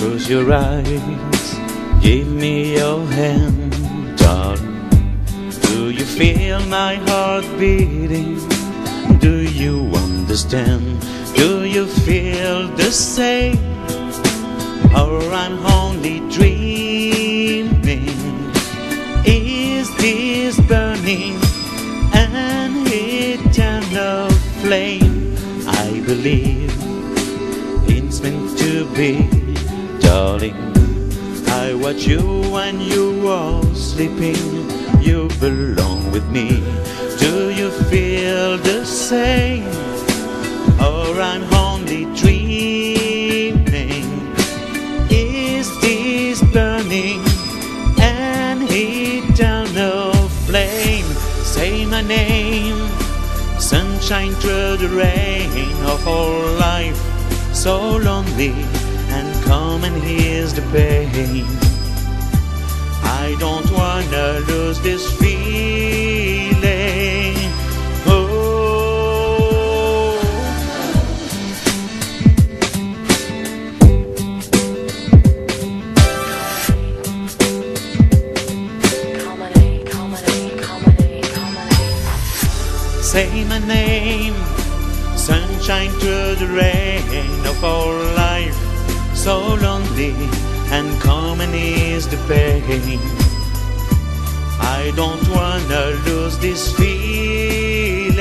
Close your eyes, give me your hand, darling. Do you feel my heart beating? Do you understand? Do you feel the same? Or I'm only dreaming? I believe it's meant to be, darling. I watch you when you are sleeping. You belong with me. Do you feel the same? Or I'm only dreaming? Is this burning an eternal flame? Say my name, sunshine through the rain of our life. So lonely, and come and ease the pain. I don't wanna lose this Say my name, sunshine through the rain of our life. So lonely, and common is the pain. I don't wanna lose this feeling.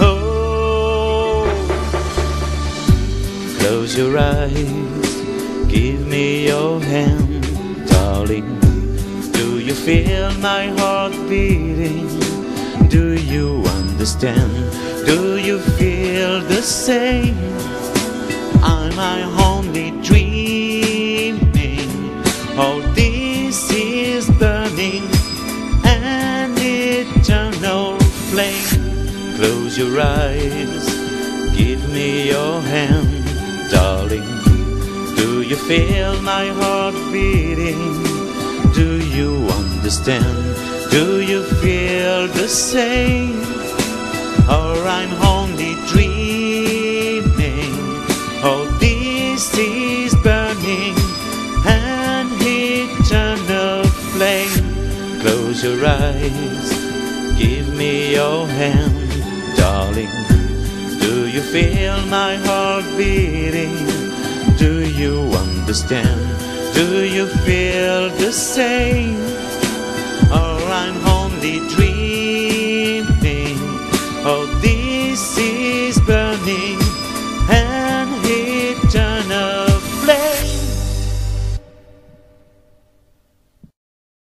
Oh, close your eyes, give me your hand, darling. Do you feel my heart beating? Do you understand? Do you feel the same? Am I only dreaming? Oh, this is burning an eternal flame. Close your eyes, give me your hand, darling. Do you feel my heart beating? Do you understand? Do you feel the same? Or I'm only dreaming? Oh, this is burning an eternal flame. Close your eyes, give me your hand, darling. Do you feel my heart beating? Do you understand? Do you feel the same? I'm only